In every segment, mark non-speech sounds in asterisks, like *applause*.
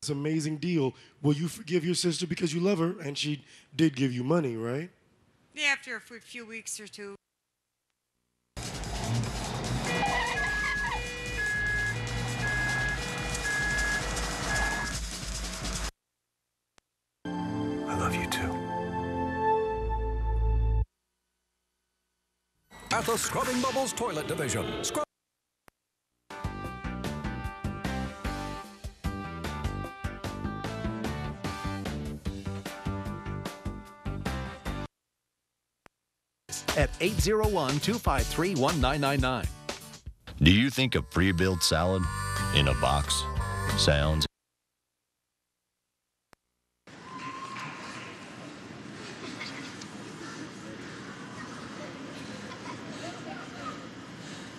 this amazing deal. Will you forgive your sister because you love her and she did give you money, right? Yeah, after a few weeks or two. I love you too. At the Scrubbing Bubbles Toilet Division. Scrub at 801-253-1999. Do you think a pre-built salad in a box sounds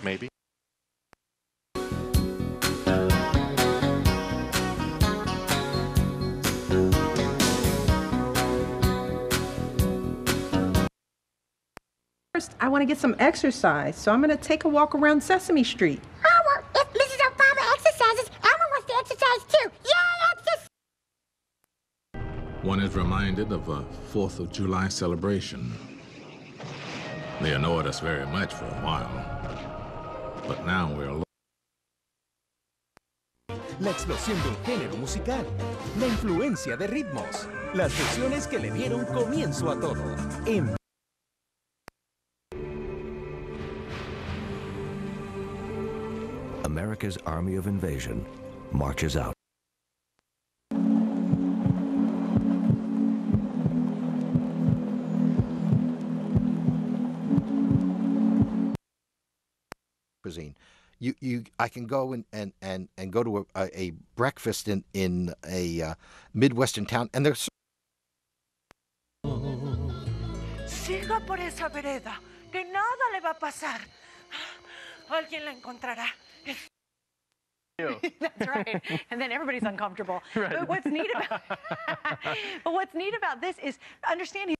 Maybe. I want to get some exercise, so I'm going to take a walk around Sesame Street. Oh, well, if Mrs. Obama exercises, Elmo wants to exercise too. Yay, exercise! One is reminded of a 4th of July celebration. They annoyed us very much for a while, but now we're alone. La explosión de un género musical, la influencia de ritmos, las versiones que le dieron comienzo a todo. En America's Army of Invasion marches out. cuisine. You, you, I can go and, and, and, and go to a, a, a breakfast in, in a uh, Midwestern town, and there's Siga por esa vereda, que nada le va a pasar. Alguien la encontrará. *laughs* That's right. And then everybody's uncomfortable. *laughs* Right. But what's neat about *laughs* but what's neat about this is understanding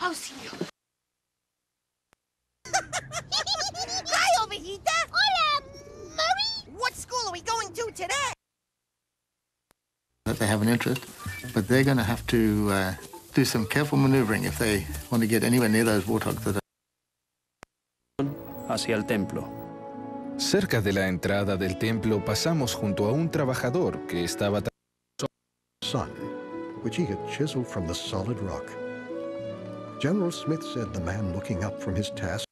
Auxilio. Hi, ovejita. Hola, Murray. What school are we going to today? that they have an interest, but they're going to have to uh, do some careful maneuvering if they want to get anywhere near those warthogs that are. hacia el templo. Cerca de la entrada del templo pasamos junto a un trabajador que estaba Son, which he had chiseled from the solid rock. General Smith said the man looking up from his task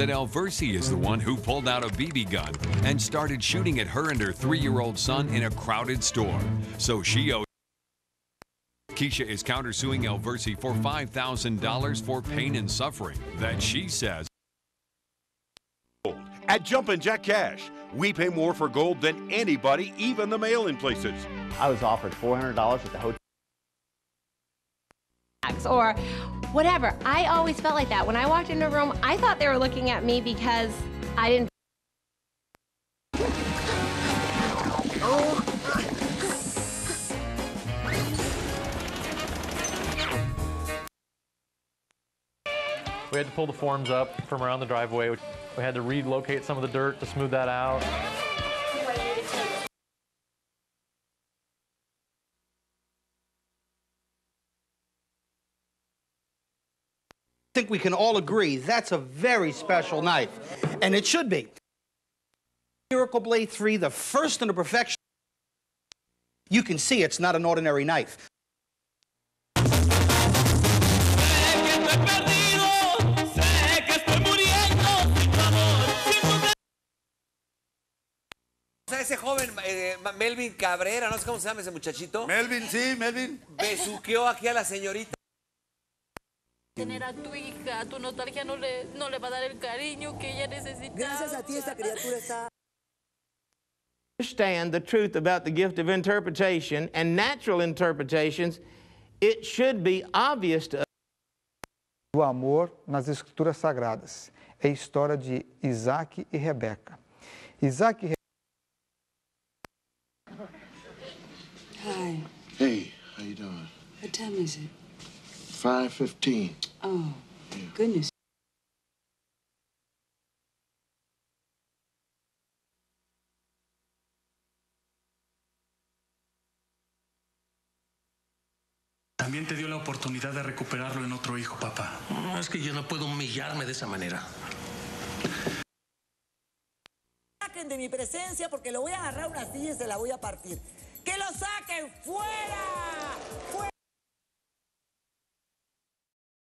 that Alversi is the one who pulled out a BB gun and started shooting at her and her three-year-old son in a crowded store. So she owes. Keisha is countersuing Alversi for $5,000 for pain and suffering that she says. At Jumpin' Jack Cash, we pay more for gold than anybody, even the mail-in places. I was offered $400 at the hotel. or whatever. I always felt like that. When I walked into a room, I thought they were looking at me because I didn't. We had to pull the forms up from around the driveway. We had to relocate some of the dirt to smooth that out. Think we can all agree that's a very special knife, and it should be. Miracle Blade 3, the first in a perfection. You can see it's not an ordinary knife. O sea, ese joven, eh, Melvin Cabrera, no sé cómo se llama ese muchachito. Melvin, sí, Melvin. Besuqueó aquí a la señorita. tener a tu hija, a tu nostalgia no le, no le va a dar el cariño que ella necesita. Gracias a ti esta criatura está... Understand the truth about the gift of interpretation and natural interpretations, it should be obvious to us. O amor nas escrituras sagradas é a história de Isaac e Rebeca. Isaac e Rebeca. Hi. Hey, how you doing? What time is it? 5.15. Oh, goodness. También te dio la oportunidad de recuperarlo en otro hijo, papá. No, es que yo no puedo humillarme de esa manera. Saquen de mi presencia porque lo voy a agarrar a una silla y se la voy a partir. ¡Que lo saquen fuera!